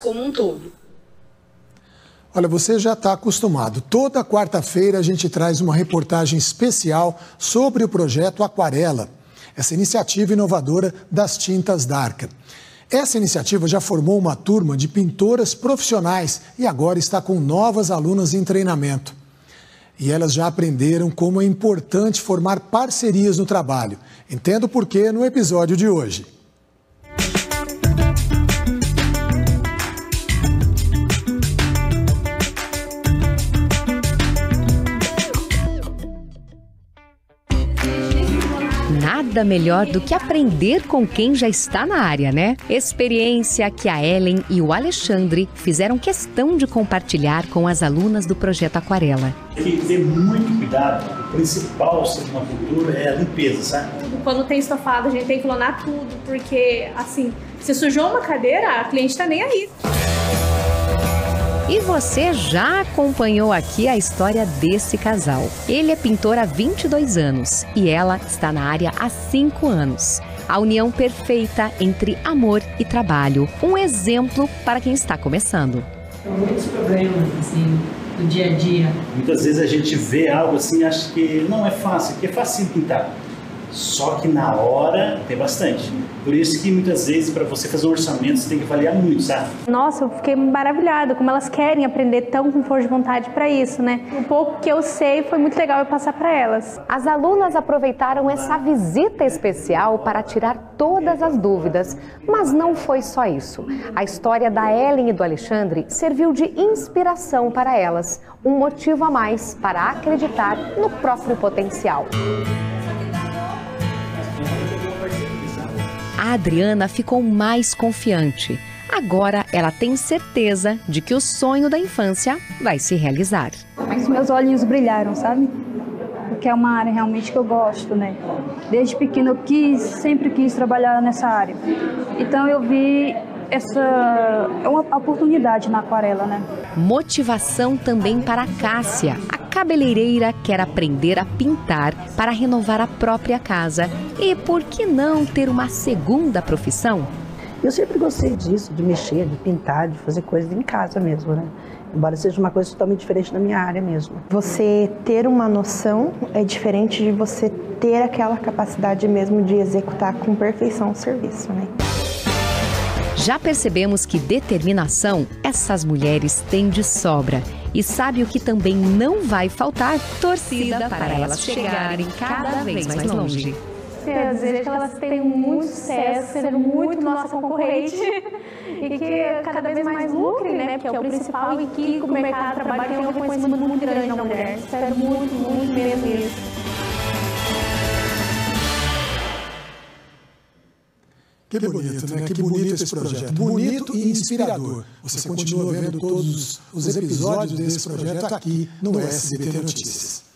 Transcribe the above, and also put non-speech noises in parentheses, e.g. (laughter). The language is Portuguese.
como um todo. Olha, você já está acostumado. Toda quarta-feira a gente traz uma reportagem especial sobre o projeto Aquarela, essa iniciativa inovadora das tintas Darka. Essa iniciativa já formou uma turma de pintoras profissionais e agora está com novas alunas em treinamento. E elas já aprenderam como é importante formar parcerias no trabalho. Entendo por quê no episódio de hoje. Nada melhor do que aprender com quem já está na área, né? Experiência que a Ellen e o Alexandre fizeram questão de compartilhar com as alunas do projeto Aquarela. Tem que ter muito cuidado. O principal ser uma cultura é a limpeza, sabe? Quando tem estofado, a gente tem que clonar tudo, porque assim, se sujou uma cadeira, a cliente tá nem aí. E você já acompanhou aqui a história desse casal. Ele é pintor há 22 anos e ela está na área há 5 anos. A união perfeita entre amor e trabalho. Um exemplo para quem está começando. Muitos problemas, assim, do dia a dia. Muitas vezes a gente vê algo assim e acha que não é fácil, que é fácil pintar. Só que na hora tem bastante. Por isso que muitas vezes para você fazer um orçamento você tem que avaliar muito, sabe? Nossa, eu fiquei maravilhada como elas querem aprender tão com força de vontade para isso, né? O pouco que eu sei foi muito legal eu passar para elas. As alunas aproveitaram essa visita especial para tirar todas as dúvidas, mas não foi só isso. A história da Ellen e do Alexandre serviu de inspiração para elas, um motivo a mais para acreditar no próprio potencial. A Adriana ficou mais confiante. Agora ela tem certeza de que o sonho da infância vai se realizar. Os meus olhinhos brilharam, sabe? Porque é uma área realmente que eu gosto, né? Desde pequeno eu quis, sempre quis trabalhar nessa área. Então eu vi essa é uma oportunidade na aquarela, né? Motivação também para a Cássia. A cabeleireira quer aprender a pintar para renovar a própria casa. E por que não ter uma segunda profissão? Eu sempre gostei disso, de mexer, de pintar, de fazer coisas em casa mesmo, né? Embora seja uma coisa totalmente diferente da minha área mesmo. Você ter uma noção é diferente de você ter aquela capacidade mesmo de executar com perfeição o serviço, né? Já percebemos que determinação essas mulheres têm de sobra. E sabe o que também não vai faltar? Torcida para elas chegarem cada vez mais longe. Eu desejo que elas tenham muito sucesso, sendo muito nossa concorrente (laughs) e que cada vez mais lucrem, né? Porque é o principal e que o mercado de trabalho tem um reconhecimento muito grande na mulher. Espero muito, muito mesmo isso. Que bonito, né? Que bonito esse projeto. Bonito e inspirador. Você continua vendo todos os episódios desse projeto aqui no SBT Notícias.